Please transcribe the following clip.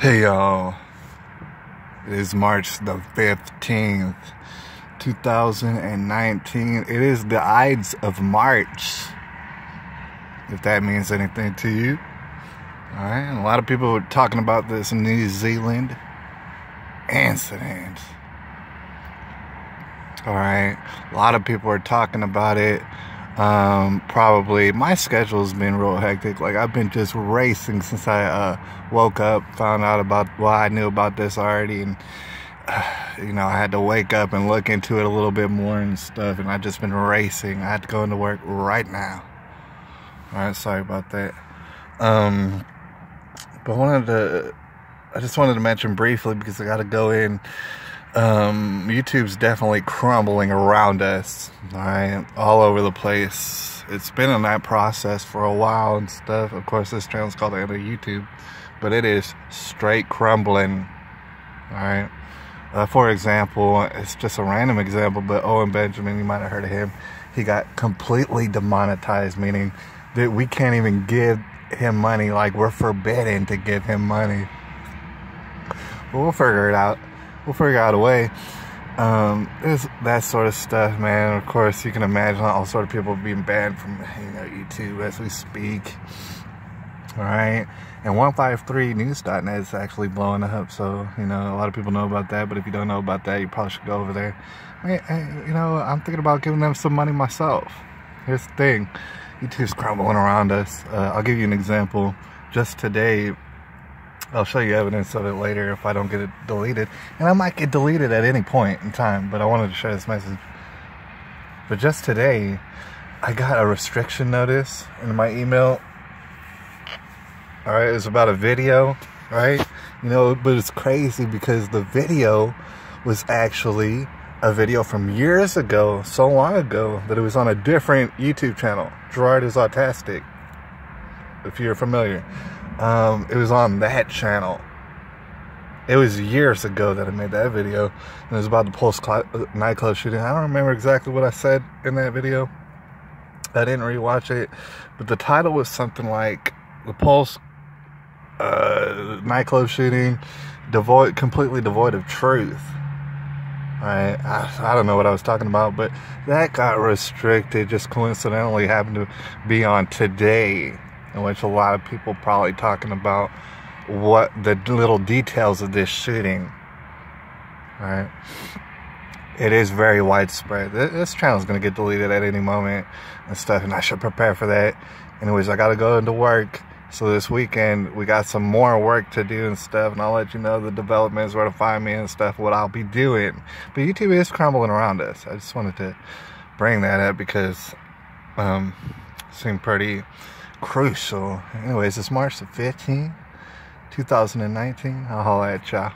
Hey y'all, it is March the 15th, 2019. It is the Ides of March, if that means anything to you. Alright, a lot of people were talking about this New Zealand incident. Alright, a lot of people are talking about it um, probably my schedule's been real hectic. Like I've been just racing since I uh, woke up, found out about well, I knew about this already, and uh, you know I had to wake up and look into it a little bit more and stuff. And I've just been racing. I had to go into work right now. All right, sorry about that. Um, but I wanted to, I just wanted to mention briefly because I got to go in um, YouTube's definitely crumbling around us, all right, all over the place. It's been in that process for a while and stuff. Of course, this channel's called of YouTube, but it is straight crumbling, all right. Uh, for example, it's just a random example, but Owen Benjamin, you might have heard of him. He got completely demonetized, meaning that we can't even give him money. Like we're forbidden to give him money. But we'll figure it out we'll figure out a way. Um, that sort of stuff, man. Of course, you can imagine all sort of people being banned from you know YouTube as we speak. All right, and 153news.net is actually blowing up. So you know a lot of people know about that. But if you don't know about that, you probably should go over there. you know, I'm thinking about giving them some money myself. Here's the thing: YouTube's crumbling around us. Uh, I'll give you an example. Just today, I'll show you evidence of it later if I don't get it deleted. And I might get deleted at any point in time, but I wanted to share this message. But just today, I got a restriction notice in my email. Alright, it's about a video, right? You know, but it's crazy because the video was actually a video from years ago, so long ago, that it was on a different YouTube channel. Gerard is Autistic, if you're familiar. Um, it was on that channel. It was years ago that I made that video. And it was about the Pulse uh, nightclub shooting. I don't remember exactly what I said in that video. I didn't rewatch it, but the title was something like the Pulse uh, nightclub shooting, devoid, completely devoid of truth. I, I don't know what I was talking about, but that got restricted. Just coincidentally happened to be on today in which a lot of people probably talking about what the little details of this shooting. Right? It is very widespread. This channel is going to get deleted at any moment and stuff, and I should prepare for that. Anyways, I got to go into work. So this weekend, we got some more work to do and stuff, and I'll let you know the developments, where to find me and stuff, what I'll be doing. But YouTube is crumbling around us. I just wanted to bring that up because um, seemed pretty crucial. Anyways, it's March the 15th, 2019. I'll holla at y'all.